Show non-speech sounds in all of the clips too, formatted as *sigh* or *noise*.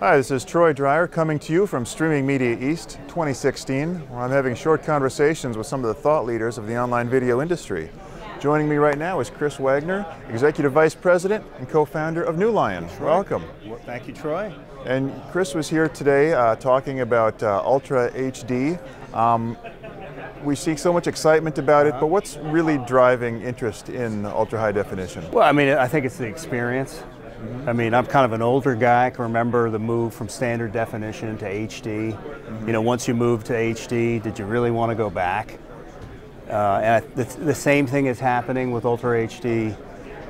Hi, this is Troy Dreier coming to you from Streaming Media East 2016, where I'm having short conversations with some of the thought leaders of the online video industry. Joining me right now is Chris Wagner, Executive Vice President and co-founder of NeuLion. Troy. Welcome. Well, thank you, Troy. And Chris was here today uh, talking about uh, Ultra HD. Um, we see so much excitement about it, but what's really driving interest in ultra high definition? Well, I mean, I think it's the experience. I mean, I'm kind of an older guy. I can remember the move from standard definition to HD. Mm-hmm. You know, once you move to HD, did you really want to go back? Uh, and the, the, same thing is happening with Ultra HD.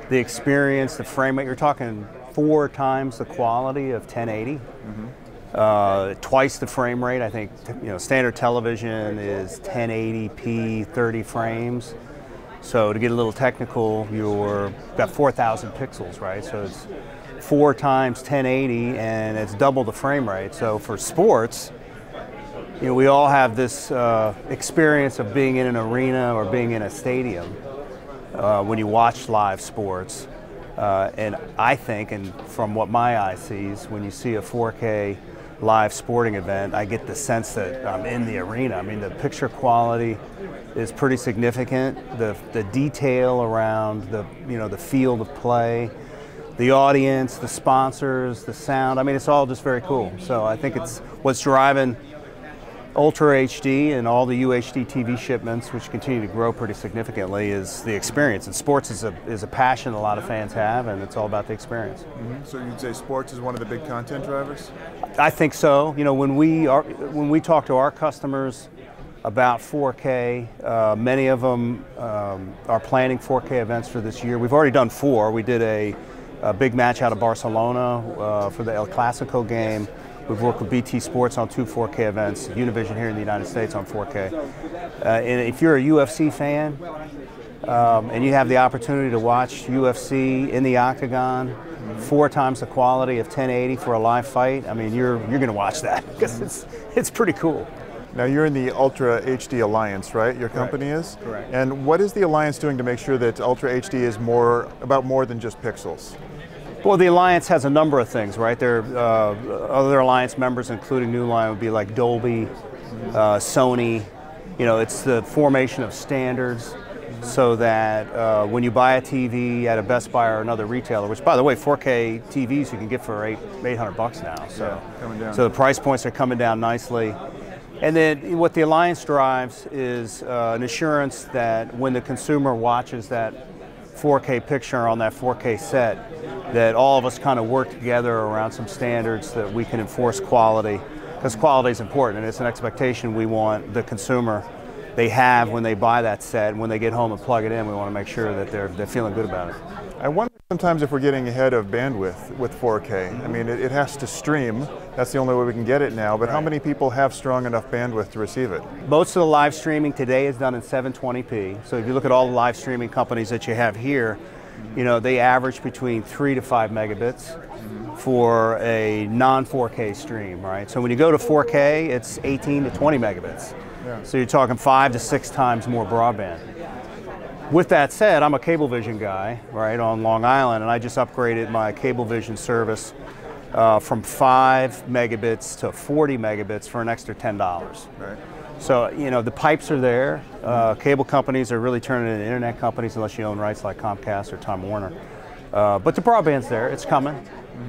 The experience, the frame rate, you're talking four times the quality of 1080. Mm-hmm. Uh, twice the frame rate. I think you know standard television is 1080p, 30 frames. So to get a little technical, you're got 4,000 pixels, right? So it's four times 1080, and it's double the frame rate. So for sports, you know, we all have this uh, experience of being in an arena or being in a stadium uh, when you watch live sports. Uh, and I think, and from what my eye sees, when you see a 4K live sporting event, I get the sense that I'm in the arena. I mean, the picture quality is pretty significant. The, the detail around the, you know, the field of play, the audience, the sponsors, the sound. I mean, it's all just very cool. So I think it's what's driving Ultra HD and all the UHD TV shipments, which continue to grow pretty significantly, is the experience. And sports is a, is a passion a lot of fans have, and it's all about the experience. Mm-hmm. So you'd say sports is one of the big content drivers? I think so. You know, when we are, when we talk to our customers about 4K, uh, many of them um, are planning 4K events for this year. We've already done four. We did a, a big match out of Barcelona uh, for the El Clasico game. We've worked with BT Sports on two 4K events, Univision here in the United States on 4K. Uh, and if you're a UFC fan um, and you have the opportunity to watch UFC in the octagon, four times the quality of 1080 for a live fight, I mean, you're you're going to watch that *laughs* because it's it's pretty cool. Now you're in the Ultra HD Alliance, right? Your company Correct. is. Correct. And what is the Alliance doing to make sure that Ultra HD is more about more than just pixels? Well, the alliance has a number of things, right? There, uh, other alliance members, including NeuLion, would be like Dolby, uh, Sony. You know, it's the formation of standards so that uh, when you buy a TV at a Best Buy or another retailer, which by the way, 4K TVs you can get for eight, 800 bucks now. So, yeah, so the price points are coming down nicely. And then what the alliance drives is uh, an assurance that when the consumer watches that 4K picture on that 4K set, that all of us kind of work together around some standards that we can enforce quality, because quality is important and it's an expectation we want the consumer they have when they buy that set and when they get home and plug it in, we want to make sure that they're, they're feeling good about it. I sometimes if we're getting ahead of bandwidth with 4K. I mean, it, it has to stream. That's the only way we can get it now, but right. how many people have strong enough bandwidth to receive it? Most of the live streaming today is done in 720p. So if you look at all the live streaming companies that you have here, you know, they average between three to five megabits for a non 4K stream, right? So when you go to 4K, it's 18 to 20 megabits. Yeah. So you're talking five to six times more broadband. With that said, I'm a Cablevision guy, right, on Long Island, and I just upgraded my Cablevision service uh, from five megabits to 40 megabits for an extra $10. Right. So, you know, the pipes are there. Uh, cable companies are really turning into internet companies unless you own rights like Comcast or Time Warner. Uh, but the broadband's there, it's coming.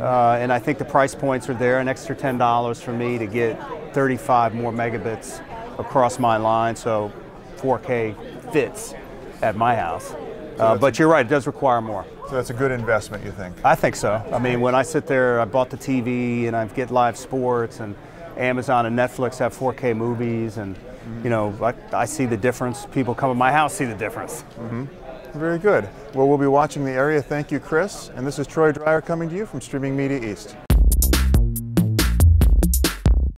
Uh, and I think the price points are there, an extra $10 for me to get 35 more megabits across my line, so 4K fits at my house. Uh, but you're right, it does require more. So that's a good investment, you think? I think so. I mean, when I sit there, I bought the TV and I get live sports, and Amazon and Netflix have 4K movies, and you know, I, I see the difference. People come to my house see the difference. Mm-hmm. Very good. Well, we'll be watching the area. Thank you, Chris. And this is Troy Dreier coming to you from Streaming Media East.